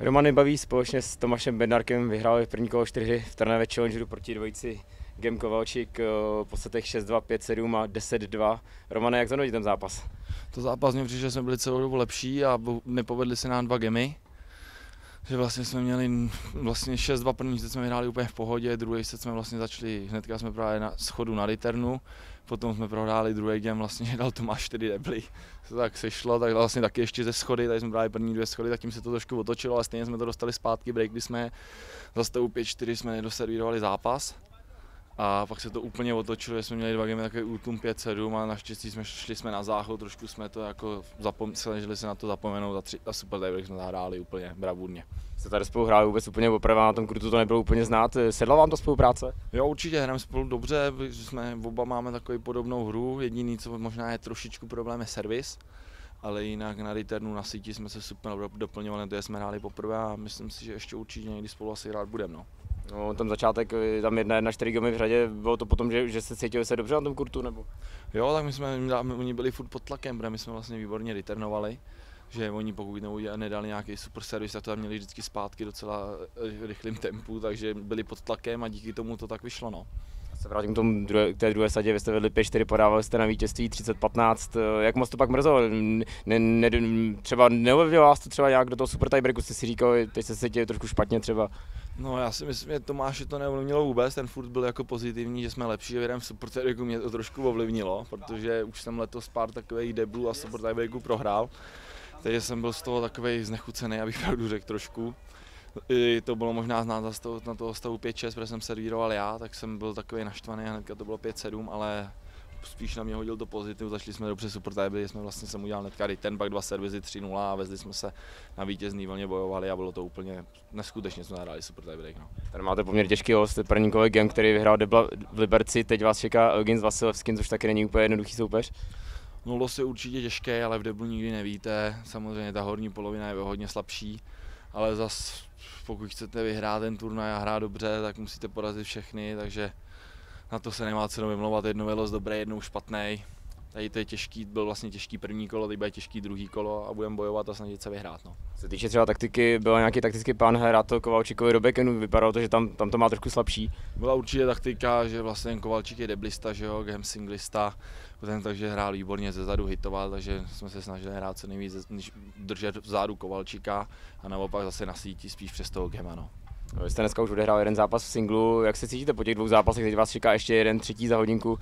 Romany baví společně s Tomášem Bednarkem vyhráli první kolo 4 v Trnavě Challengeru proti dvojici Gem Kovalčík po setech 6-2, 5-7 a 10-2. Romane, jak zanudí ten zápas? To zápas mě přišel, že jsme byli celou dobu lepší a nepovedli se nám dva gemy. Že vlastně jsme měli vlastně 6-2 první set jsme vyhráli úplně v pohodě, druhý set jsme vlastně začali, hnedka jsme právě na schodu na Liternu, potom jsme prohráli druhý game, vlastně dal Tomáš 4 debly, to tak sešlo, tak vlastně taky ještě ze schody, tady jsme brali první dvě schody, tak tím se to trošku otočilo, ale stejně jsme to dostali zpátky, break, kdy jsme za stavu 5-4 jsme nedoservírovali zápas. A pak se to úplně otočilo, že jsme měli dva gamy takový útlum 5-7 a naštěstí jsme šli jsme na záchod, trošku jsme to jako zapom- snažili se na to zapomenout a, tři, a super tiebreak jsme zahráli úplně bravurně. Jste tady spolu hráli vůbec úplně opravdu, na tom krutu to nebylo úplně znát. Sedla vám to spolupráce? Jo, určitě hrajeme spolu dobře, jsme oba máme takovou podobnou hru, jediný, co možná je trošičku problém, je servis ale jinak na returnu na síti jsme se super doplňovali, to jsme hráli poprvé a myslím si, že ještě určitě někdy spolu asi hrát budeme. No. No, tam začátek, tam jedna, jedna, čtyři gomy v řadě, bylo to potom, že, že se cítili se dobře na tom kurtu, nebo? Jo, tak my jsme, oni byli furt pod tlakem, protože my jsme vlastně výborně returnovali, že oni pokud nedali nějaký super servis, tak to tam měli vždycky zpátky docela eh, rychlým tempu, takže byli pod tlakem a díky tomu to tak vyšlo, no se vrátím k, tomu druhé, k té druhé sadě, vy jste vedli 5-4, podávali jste na vítězství 30-15, eh, jak moc to pak mrzelo? Ne, ne, třeba neovlivnilo vás to třeba nějak do toho super tiebreaku, jste si říkali, teď se cítili trošku špatně třeba? No já si myslím, že Tomáše to neovlivnilo vůbec, ten furt byl jako pozitivní, že jsme lepší, že v super tiebreaku. Mě to trošku ovlivnilo, protože už jsem letos pár takových deblů a super tiebreaku prohrál, takže jsem byl z toho takový znechucený, abych pravdu řekl trošku i to bylo možná znát za stavu, na toho stavu 5-6, protože jsem servíroval já, tak jsem byl takový naštvaný a hnedka to bylo 5-7, ale spíš na mě hodil to pozitiv, začali jsme dobře super tiebreak, jsme vlastně jsem udělal hnedka ten pak dva servizy 3-0 a vezli jsme se na vítězný vlně bojovali a bylo to úplně neskutečně jsme hráli super tiebreak. No. Tady máte poměrně těžký host, první game, který vyhrál Debla v Liberci, teď vás čeká Elgin s Vasilevským, což taky není úplně jednoduchý soupeř. No los je určitě těžký, ale v deblu nikdy nevíte, samozřejmě ta horní polovina je hodně slabší, ale zas pokud chcete vyhrát ten turnaj a hrát dobře, tak musíte porazit všechny, takže na to se nemá cenu vymlouvat, jednou je los dobrý, jednou špatný. Tady to je těžký, byl vlastně těžký první kolo, teď bude těžký druhý kolo a budeme bojovat a snažit se vyhrát. No. Se týče třeba taktiky, byl nějaký taktický plán hrát to Kovalčíkovi do backenu, vypadalo to, že tam, tam to má trošku slabší. Byla určitě taktika, že vlastně Kovalčík je deblista, že jo, game singlista, ten takže hrál výborně ze zadu, hitoval, takže jsme se snažili hrát co nejvíc, držet vzadu Kovalčíka a naopak zase na síti spíš přes toho Gema. No. Vy jste dneska už odehrál jeden zápas v singlu, jak se cítíte po těch dvou zápasech, teď vás čeká ještě jeden třetí za hodinku?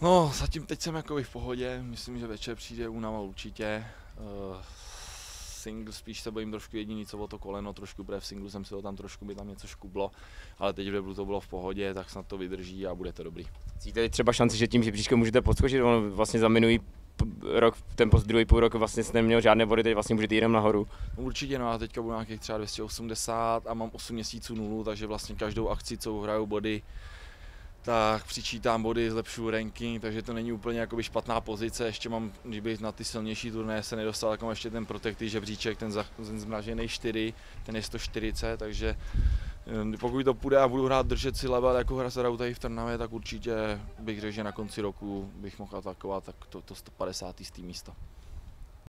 No, zatím teď jsem jako v pohodě, myslím, že večer přijde únava určitě. Uh, single spíš se bojím trošku jediný, co o to koleno, trošku, protože v singlu jsem si ho tam trošku by tam něco škublo, ale teď v deblu to bylo v pohodě, tak snad to vydrží a bude to dobrý. Cítíte třeba šanci, že tím žebříčkem můžete podskočit, on vlastně za minulý rok, ten druhý půl rok vlastně jste neměl žádné body, teď vlastně můžete jít jenom nahoru. Určitě, no a teďka budu nějakých třeba 280 a mám 8 měsíců nulu, takže vlastně každou akci, co hraju body, tak přičítám body, zlepšu ranking, takže to není úplně jakoby špatná pozice. Ještě mám, když bych na ty silnější turné se nedostal, tak mám ještě ten Protecty žebříček, ten, ten zmražený 4, ten je 140, takže eh, pokud to půjde a budu hrát držet si level jako hra se tady v Trnavě, tak určitě bych řekl, že na konci roku bych mohl atakovat tak to, to 150. místo.